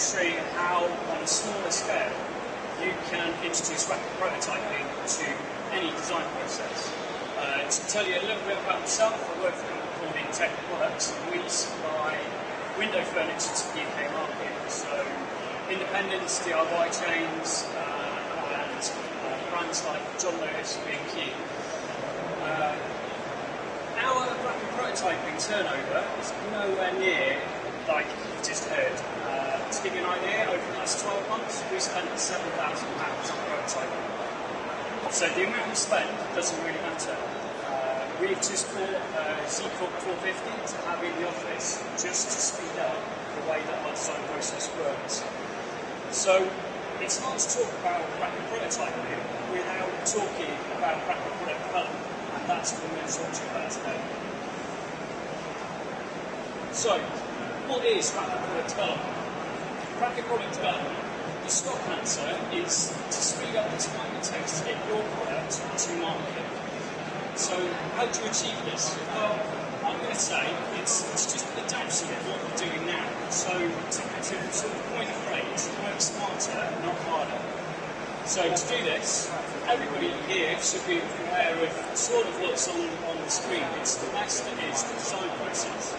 you how, on a smaller scale, you can introduce rapid prototyping to any design process. Uh, to tell you a little bit about myself, I work for called Integra Products, and we supply window furniture to the UK market. So independents, DIY chains, uh, and uh, brands like John Lewis, B&Q. Uh, our rapid prototyping turnover is nowhere near like you've just heard. Uh, to give you an idea, over the last 12 months, we spent £7,000 on prototyping. So the amount we spend doesn't really matter. Uh, we've just bought a Z-Corp 450 to have in the office just to speed up the way that our design process works. So it's hard to talk about rapid prototyping without talking about rapid product development, and that's what we're going to talk about today. So, what is rapid product development? Rapid product development, the stock answer is to speed up the time it takes to get your product to market. So, how do you achieve this? Well, I'm going to say it's, it's just adapting what we're doing now. So, to, to sort of point a phrase, work smarter, not harder. So, to do this, everybody here should be aware of sort of what's on, on the screen. It's the master is the design process.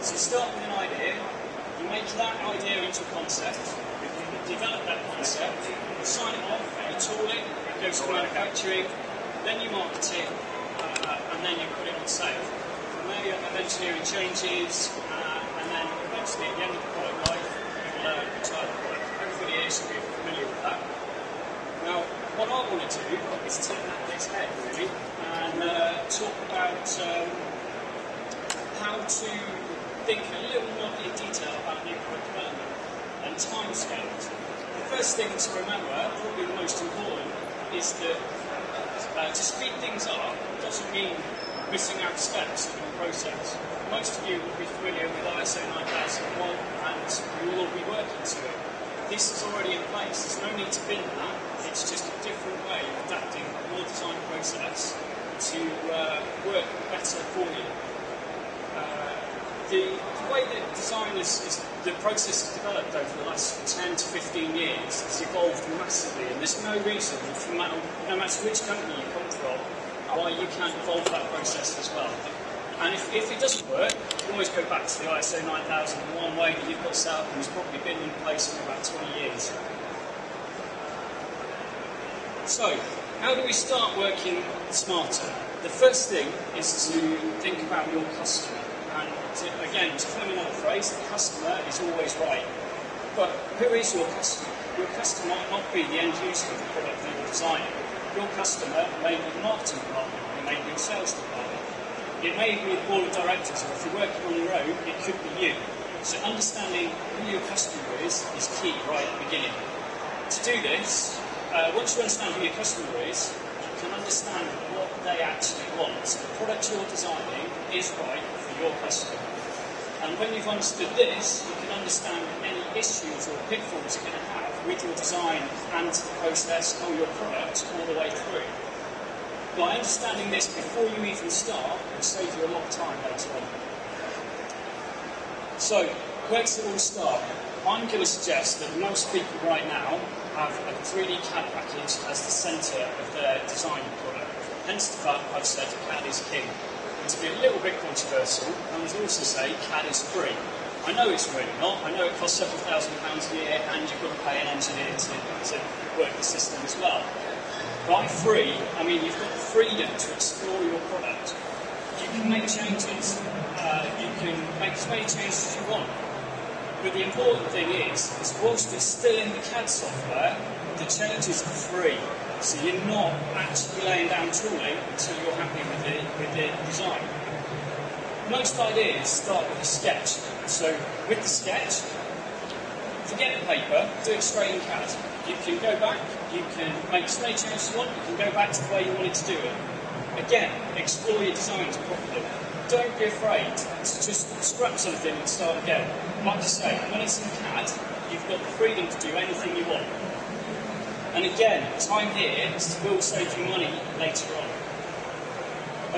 So, start with an idea, you make that idea into a concept, you develop that concept, you sign it off, you tool it, it goes to manufacturing, then you market it, uh, and then you put it on sale. From there you have engineering changes, uh, and then eventually at the end of the product life, you will uh, retire the product. Everybody here should be familiar with that. Now, what I want to do is turn that its head, really, and uh, talk about um, how to think a little more in detail about new product development and timescales. The first thing to remember, probably the most important, is that uh, to speed things up doesn't mean missing out steps in your process. Most of you will be familiar with ISO 9001 and you will all be working to it. This is already in place, there's no need to bin that, it's just a different way of adapting your design process to uh, work better for you. Uh, the, the, way that design is, is, the process has developed over the last 10 to 15 years has evolved massively, and there's no reason, no matter, no matter which company you come from, why you can't evolve that process as well. And if, if it doesn't work, you can always go back to the ISO 9001 way that you've got set up and it's probably been in place for about 20 years. So, how do we start working smarter? The first thing is to think about your customer. To, again, to coin another phrase, the customer is always right. But who is your customer? Your customer might not be the end user of the product that you're designing. Your customer may be the marketing department, it may be your sales department, it may be the board of directors, or if you're working on your own, it could be you. So understanding who your customer is is key right at the beginning. To do this, uh, once you understand who your customer is, you can understand what they actually want. So the product you're designing is right your. And when you've understood this, you can understand any issues or pitfalls you're going to have with your design and the process or your product all the way through. By understanding this before you even start it will save you a lot of time later on. So, where does it all start? I'm going to suggest that most people right now have a 3D CAD package as the centre of their design product. Hence the fact I've said CAD is king. And to be a little bit controversial, I would also say CAD is free. I know it's really not. I know it costs several thousand pounds a year and you've got to pay an engineer to, to work the system as well. By free, I mean you've got the freedom to explore your product. You can make changes. Uh, you can make as many changes as you want. But the important thing is, is whilst it's still in the CAD software, the changes are free. So you're not actually laying down tooling until you're happy with the, with the design. Most ideas start with a sketch. So with the sketch, forget the paper, do it straight in CAD. You can go back, you can make as many changes you want, you can go back to the way you wanted to do it. Again, explore your designs properly. Don't be afraid to just scrap something and start again. Like I say, when it's in CAD, you've got the freedom to do anything you want. And again, time here is will save you money later on.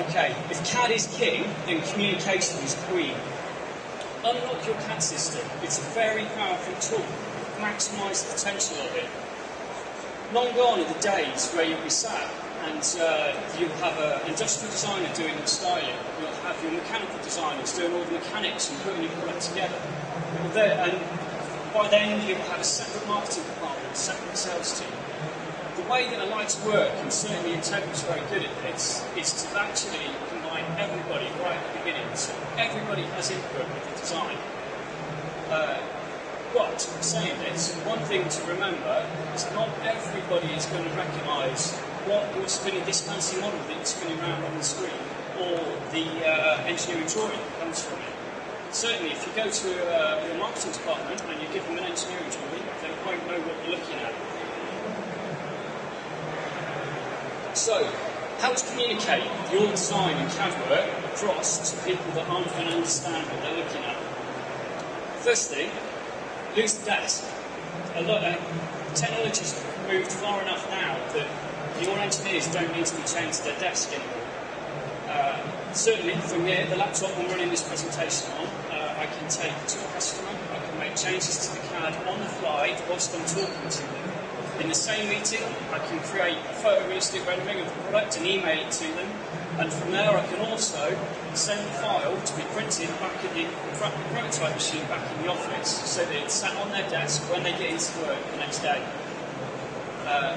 Okay, if CAD is king, then communication is queen. Unlock your CAD system. It's a very powerful tool. maximise the potential of it. Long gone are the days where you'll be sat and uh, you'll have an industrial designer doing the styling, you'll have your mechanical designers doing all the mechanics and putting your product together. And by then you'll have a separate marketing department, separate sales team. The way that to work, and certainly Integra's very good at this, is to actually combine everybody right at the beginning. So everybody has input with the design. Uh, but saying this, one thing to remember is not everybody is going to recognise what you're spinning, this fancy model that you're spinning around on the screen, or the uh, engineering drawing that comes from it. Certainly, if you go to uh, your marketing department and you give them an engineering drawing, know what you're looking at. So, how to communicate your design and CAD work across to people that aren't going to understand what they're looking at. First thing, lose the desk. A lot of technology's moved far enough now that your engineers don't need to be chained to their desk anymore. Uh, certainly from here, the laptop I'm running this presentation on, uh, I can take to a customer, I can make changes to the CAD on the fly whilst I'm talking to them. In the same meeting, I can create a photorealistic rendering of the product and email it to them. And from there, I can also send the file to be printed back at the prototype machine back in the office so that it's sat on their desk when they get into work the next day. Uh,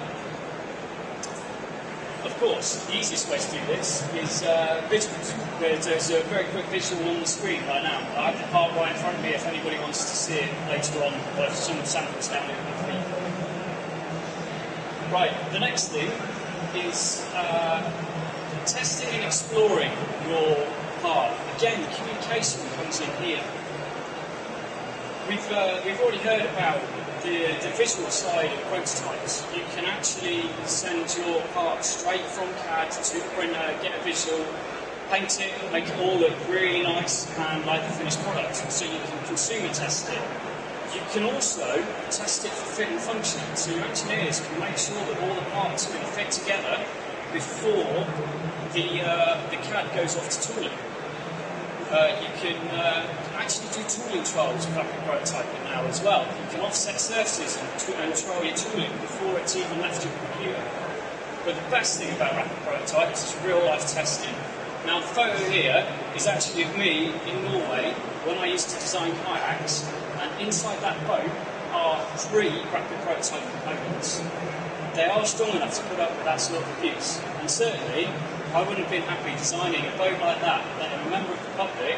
of course, the easiest way to do this is uh, visuals. There's a very quick visual on the screen right now. I have the part right in front of me if anybody wants to see it later on, or some samples down at the feet. Right, the next thing is uh, testing and exploring your part. Again, communication comes in here. We've, uh, we've already heard about the, the visual side of prototypes. You can actually send your part straight from CAD to get a visual, paint it, make it all look really nice and like the finished product, so you can consumer test it. You can also test it for fit and function, so your engineers can make sure that all the parts are going to fit together before the, uh, the CAD goes off to tooling. Uh, you can uh, actually do tooling trials with rapid prototyping now as well. You can offset surfaces and, and trial your tooling before it's even left your computer. But the best thing about rapid prototypes is real life testing. Now, the photo here is actually of me in Norway when I used to design kayaks, and inside that boat are three rapid prototype components. They are strong enough to put up with that sort of abuse, and certainly I wouldn't have been happy designing a boat like that, that a member of the public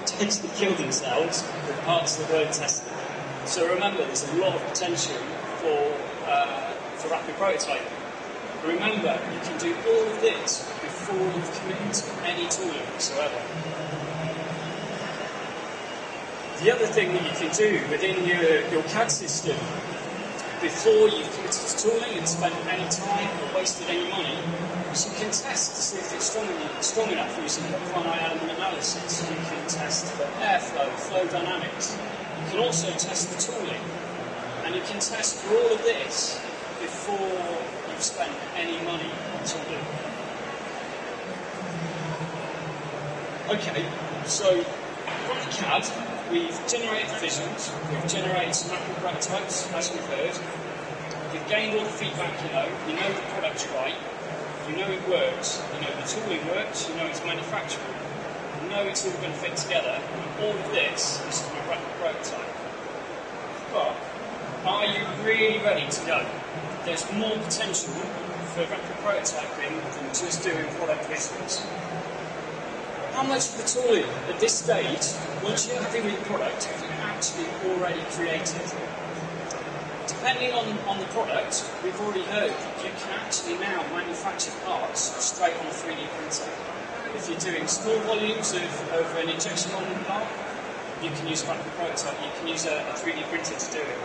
potentially kill themselves with parts that weren't tested. So remember, there's a lot of potential for, uh, for rapid prototyping. Remember, you can do all of this before you've committed to any tooling whatsoever. The other thing that you can do within your, your CAD system before you've committed to tooling and spent any time or wasted any money is you can test to see if it's strong enough, strong enough using finite element analysis. You can test for airflow, flow dynamics. You can also test the tooling. And you can test for all of this before you've spent any money on tooling. Okay, so from the CAD, we've generated visions, we've generated some rapid prototypes, as we've heard. You've gained all the feedback you know, you know the product's right, you know it works, you know the tooling works, you know it's manufacturable, you know it's all going to fit together. All of this is from a rapid prototype. But are you really ready to go? There's more potential for rapid prototyping than just doing product visuals. How much of the tooling at this stage, once happy with the product, have you actually already created? Depending on, on the product, we've already heard you can actually now manufacture parts straight on a 3D printer. If you're doing small volumes of, of an injection molding part, you can use a rapid you can use a, a 3D printer to do it.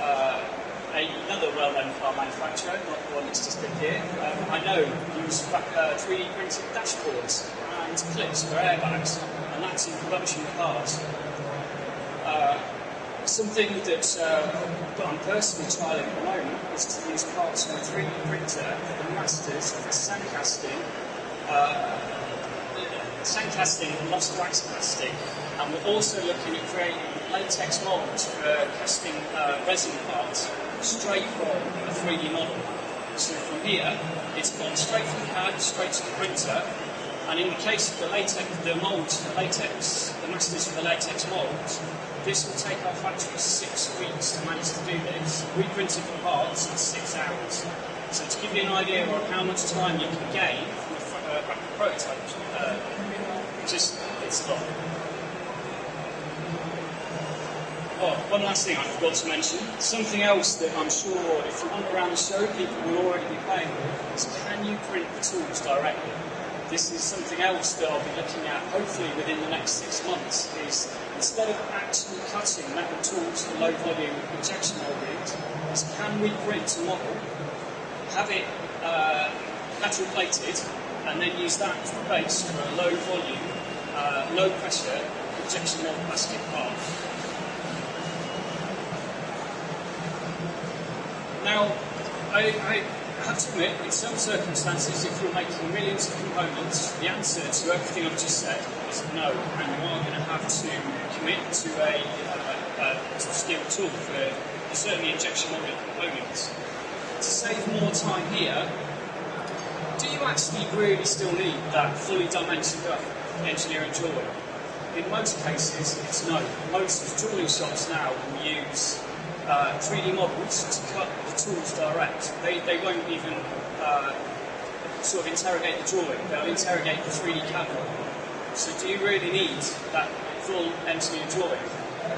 Uh, another well-known car manufacturer, not the one that's just been here, um, I know use uh, 3D printed dashboards and clips for airbags, and that's in production cars. Uh, something that, uh, that I'm personally trialing at the moment is to use parts from a 3D printer for the masters for sandcasting uh, sandcasting and lost wax casting, and we're also looking at creating latex molds for casting uh, resin parts straight from a 3D model. So from here, it's gone straight from CAD straight to the printer, and in the case of the latex, the molds, the latex, the masters for the latex molds, this will take our factory six weeks to manage to do this. We printed the parts in six hours. So to give you an idea of how much time you can gain from a, uh, prototype, uh, just it's a lot. Oh, one last thing I forgot to mention. Something else that I'm sure if you wander around the show, people will already be playing with is can you print the tools directly? This is something else that I'll be looking at hopefully within the next six months is instead of actually cutting metal tools for low volume injection moldings, is can we print a model, have it uh, metal plated, and then use that as the base for a low volume, uh, low pressure injection mold plastic part. Now, I, I, have to admit, in some circumstances, if you're making millions of components, the answer to everything I've just said is no, and you are going to have to commit to a, uh, a steel tool for certainly injection molded components. To save more time here, do you actually really still need that fully dimensioned up engineering drawing? In most cases, it's no. Most drawing shops now will use uh, 3D models to cut the tools direct. They, they won't even uh, sort of interrogate the drawing, they'll interrogate the 3D CAD model. So do you really need that full engineer drawing?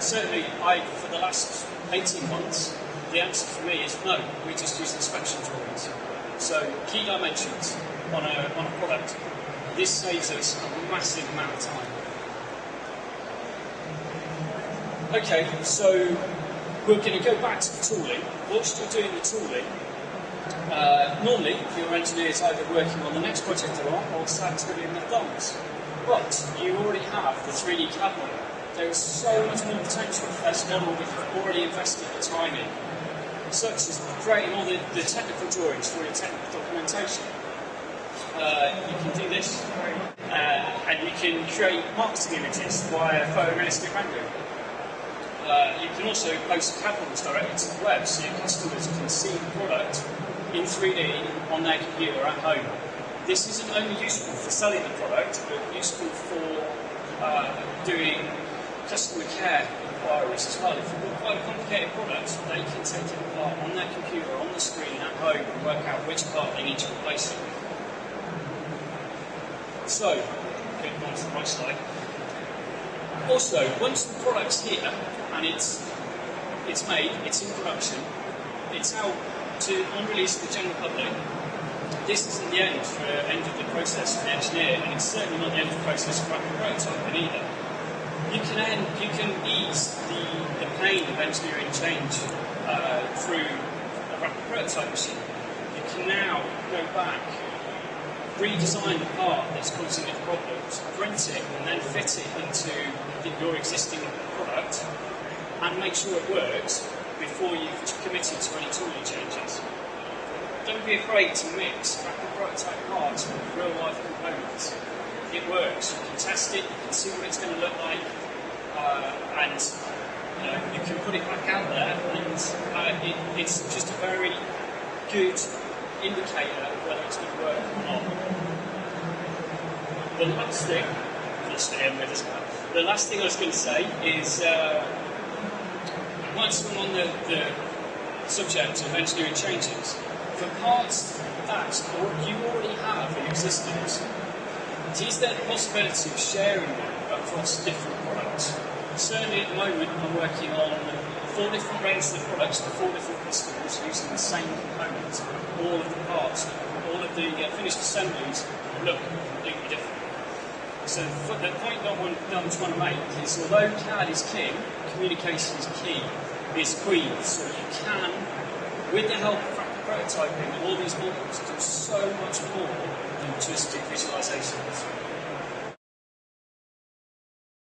Certainly, I, for the last 18 months, the answer for me is no, we just use inspection drawings. So key dimensions on a, on a product, this saves us a massive amount of time. Okay, so we're going to go back to the tooling. Whilst you're doing the tooling, uh, normally your engineer is either working on the next project they're on or sat twiddling their thumbs. But you already have the 3D CAD model. There is so much more potential for this model we've already invested the time in, such as creating all the, the technical drawings for your technical documentation. Uh, you can do this, uh, and you can create marketing images via photorealistic rendering. Uh, you can also post models directly to the web so your customers can see the product in 3D on their computer at home. This isn't only useful for selling the product, but useful for uh, doing customer care inquiries as well. If you've got quite a complicated product, they can take it apart on their computer, on the screen at home, and work out which part they need to replace it. With. So, to the right slide. Also, once the product's here, and it's it's made, it's in production, it's out to unreleased to the general public. This isn't the end for end of the process for the engineer, and it's certainly not the end of the process for rapid prototyping either. You can end, you can ease the, the pain of engineering change uh, through a rapid prototype machine. You can now go back, redesign the part that's causing you problems, print it, and then fit it into your existing product and make sure it works before you've committed to any tooling changes. Don't be afraid to mix rapid prototype parts with real life components. It works. You can test it, you can see what it's going to look like, uh, and you, know, you can put it back out there, and uh, it, it's just a very good indicator of whether it's going to work or not. The last thing, the last thing I was going to say is. Uh, once we're on the, the subject of engineering changes, for parts that you already have in existence, is there the possibility of sharing them across different products? Certainly at the moment I'm working on four different ranges of products for four different customers using the same components. All of the parts, all of the uh, finished assemblies look completely different. So the point that I'm trying to make is although CAD is king, communication is key is queen. So you can, with the help of prototyping, all these models do so much more than just visualizations.